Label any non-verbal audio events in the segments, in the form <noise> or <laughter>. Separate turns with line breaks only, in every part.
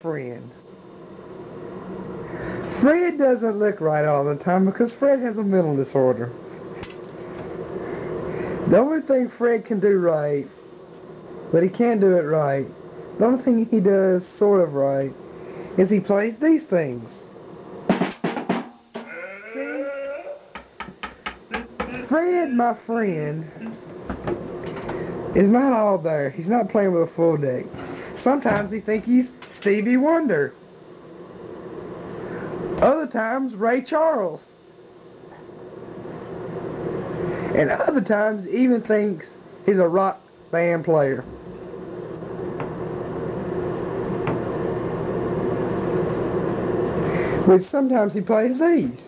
friend. Fred doesn't look right all the time because Fred has a mental disorder. The only thing Fred can do right, but he can't do it right, the only thing he does sort of right, is he plays these things. Fred, my friend, is not all there. He's not playing with a full deck. Sometimes he thinks he's Stevie Wonder. Other times, Ray Charles. And other times, even thinks he's a rock band player. Which sometimes he plays these.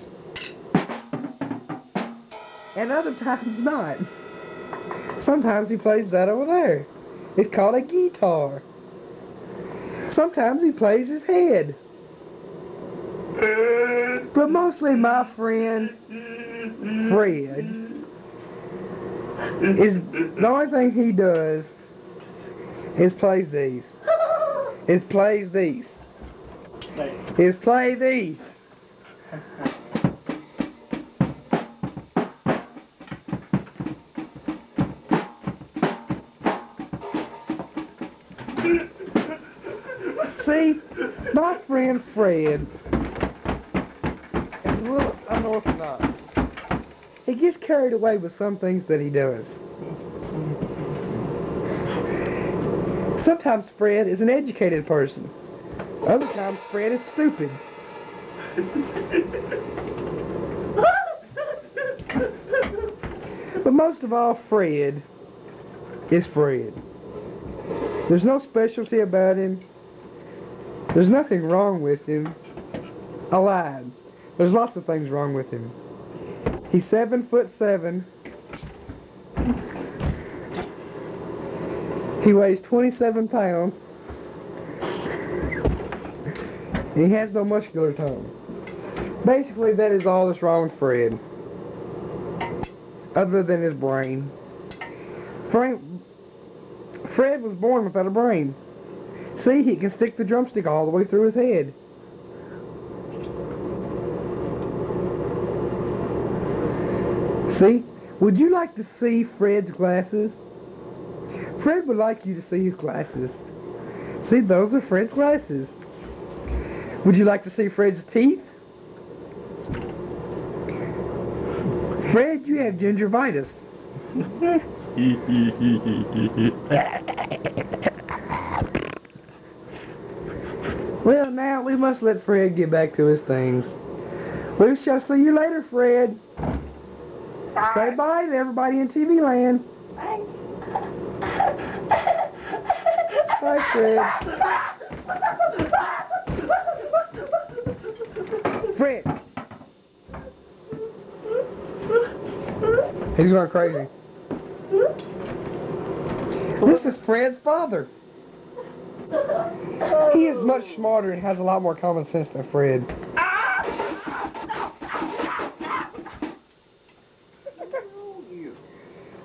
And other times not. Sometimes he plays that over there. It's called a guitar. Sometimes he plays his head. But mostly my friend Fred is the only thing he does is plays these. Is plays these. Is play these. See, my friend Fred is a little unorthodox. He gets carried away with some things that he does. Sometimes Fred is an educated person. Other times Fred is stupid. But most of all, Fred is Fred. There's no specialty about him. There's nothing wrong with him. I lied. There's lots of things wrong with him. He's seven foot seven. He weighs 27 pounds. And he has no muscular tone. Basically, that is all that's wrong with Fred. Other than his brain. Frank, Fred was born without a brain. See, he can stick the drumstick all the way through his head. See? Would you like to see Fred's glasses? Fred would like you to see his glasses. See, those are Fred's glasses. Would you like to see Fred's teeth? Fred, you have gingivitis. <laughs> well, now we must let Fred get back to his things. We shall see you later, Fred. Say bye to everybody in TV land. Bye. Bye, Fred. Fred. He's going crazy. This is Fred's father. He is much smarter and has a lot more common sense than Fred.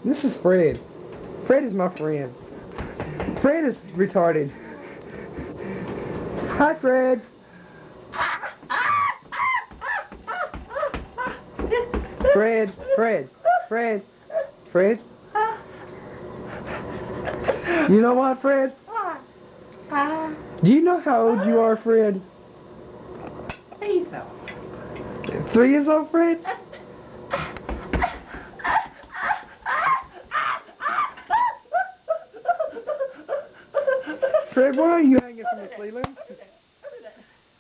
This is Fred. Fred is my friend. Fred is retarded. Hi, Fred. Fred, Fred, Fred, Fred. You know what, Fred? Do you know how old you are, Fred? Three years old, Three years old, Fred? Fred, why are you hanging from the ceiling?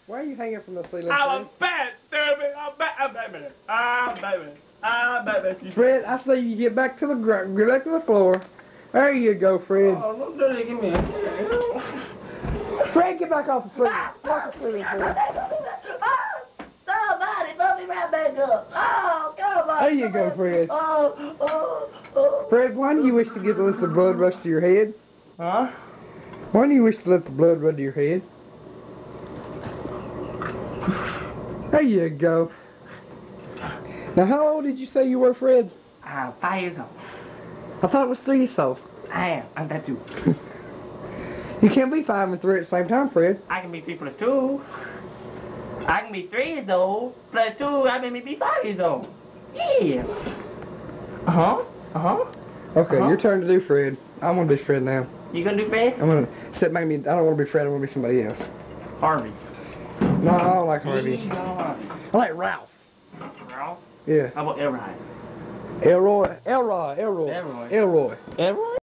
Why are you hanging from the ceiling?
I'm a bad baby. I'm bad. I'm baby. I'm baby. I'm.
Fred, I say you get back to the ground, get back to the floor. There you go, Fred.
Oh, don't do that. Give me a.
Fred, get back off the ceiling. Get off the ceiling, Fred.
Somebody put me right back up. Oh, come on.
There you go, Fred.
Oh, oh, oh.
Fred, why do you wish to get let the blood rush to your head?
Huh?
Why do you wish to let the blood run to your head? There you go. Now, how old did you say you were, Fred?
I'm five years old.
I thought it was three years old.
I am. I'm that too. <laughs>
You can't be five and three at the same time, Fred.
I can be three plus two. I can be three years old plus two. I can be five years old. Yeah. Uh huh. Uh huh.
Okay,
Uh-huh.
your turn to do Fred. I'm gonna be Fred now.
You gonna do Fred?
I'm gonna except make me. I don't want to be Fred. I want to be somebody else.
Harvey.
No, I don't like Harvey.
You Harvey.
I like Ralph.
Ralph.
Yeah.
How about Elroy?
Elroy. Elroy. Elroy.
Elroy.
Elroy.
Elroy?